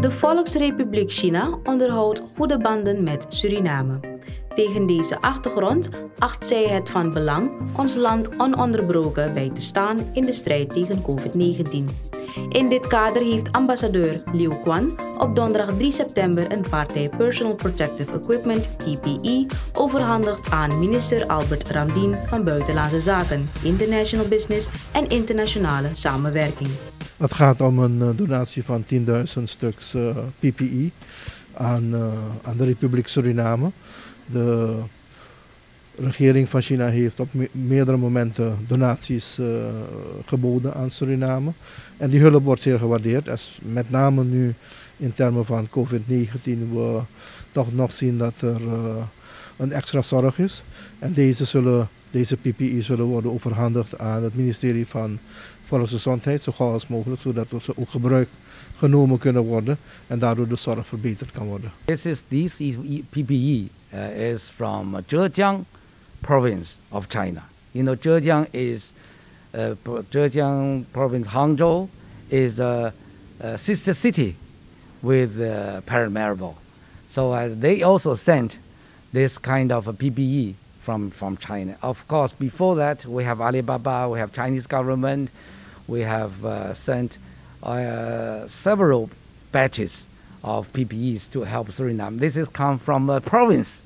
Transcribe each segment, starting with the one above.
De Volksrepubliek China onderhoudt goede banden met Suriname. Tegen deze achtergrond acht zij het van belang ons land ononderbroken bij te staan in de strijd tegen COVID-19. In dit kader heeft ambassadeur Liu Quan op donderdag 3 september een partij Personal Protective Equipment PPE overhandigd aan minister Albert Ramdien van Buitenlandse Zaken, International Business en internationale samenwerking. Het gaat om een eh, donatie van 10.000 stuks eh, PPE aan, uh, aan de Republiek Suriname. De regering van China heeft op me meerdere momenten donaties uh, geboden aan Suriname. En die hulp wordt zeer gewaardeerd. Als met name nu in termen van COVID-19 we toch nog zien dat er uh, een extra zorg is. En deze, zullen, deze PPE zullen worden overhandigd aan het ministerie van Volksgezondheid zo gauw als mogelijk, zodat ze ook gebruik genomen kunnen worden en daardoor de zorg verbeterd kan worden. This is this PPE uh, is from Zhejiang province of China. You know, Zhejiang is uh, Zhejiang province, Hangzhou is a, a sister city with uh, Paramaribo. So uh, they also sent this kind of a PPE from, from China. Of course, before that, we have Alibaba, we have Chinese government, we have uh, sent uh, several batches of PPEs to help Suriname. This has come from a province.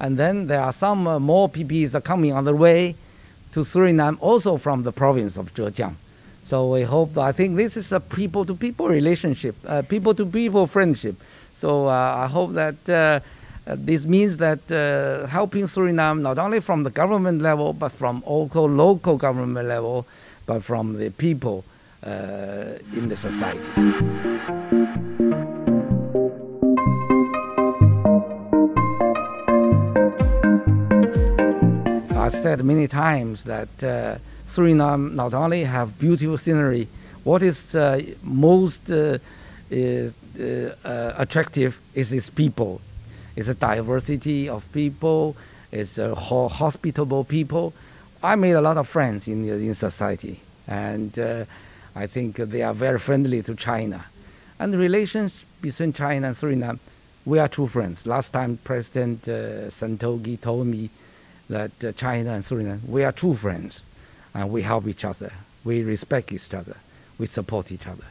And then there are some uh, more PPs are coming on the way to Suriname, also from the province of Zhejiang. So we hope, I think this is a people-to-people relationship, uh, people-to-people friendship. So uh, I hope that uh, this means that uh, helping Suriname not only from the government level, but from also local government level, but from the people uh, in the society. I said many times that uh, Suriname not only have beautiful scenery, what is uh, most uh, uh, uh, attractive is its people. It's a diversity of people. It's a hospitable people. I made a lot of friends in in society, and uh, I think they are very friendly to China. And the relations between China and Suriname, we are true friends. Last time President uh, Santokhi told me that uh, China and Suriname, we are true friends and we help each other. We respect each other. We support each other.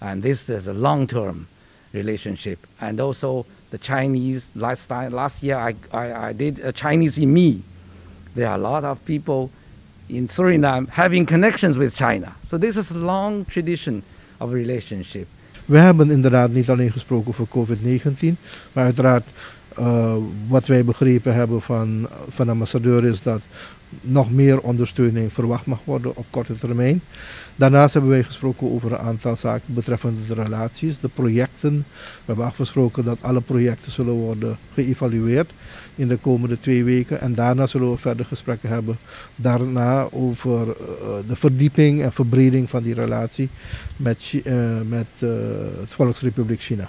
And this is a long-term relationship. And also the Chinese, last, time, last year I, I, I did a Chinese in me. There are a lot of people in Suriname having connections with China. So this is a long tradition of relationship. We hebben inderdaad niet alleen gesproken over COVID-19, maar uiteraard uh, wat wij begrepen hebben van, van de ambassadeur is dat nog meer ondersteuning verwacht mag worden op korte termijn. Daarnaast hebben wij gesproken over een aantal zaken betreffende de relaties, de projecten. We hebben afgesproken dat alle projecten zullen worden geëvalueerd in de komende twee weken. En daarna zullen we verder gesprekken hebben daarna over uh, de verdieping en verbreding van die relatie met, uh, met het Volksrepubliek China.